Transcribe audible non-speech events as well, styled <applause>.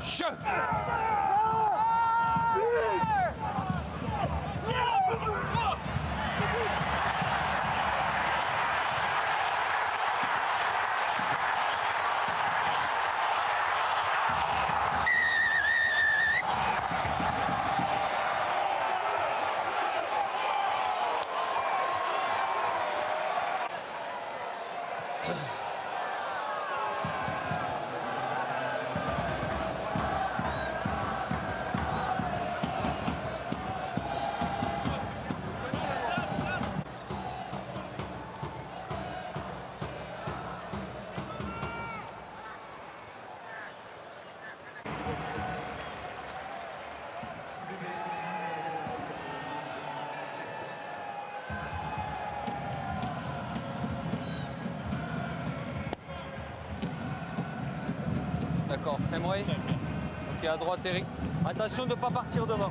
Che <laughs> D'accord, c'est moi Ok, à droite Eric. Attention de ne pas partir devant.